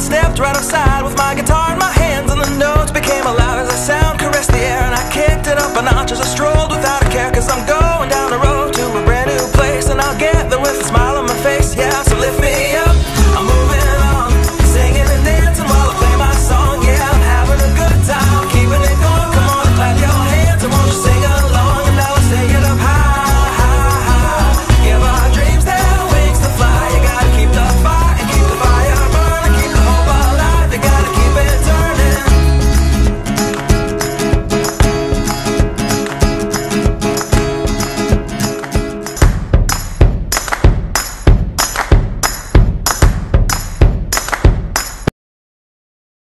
stepped right outside with my guitar.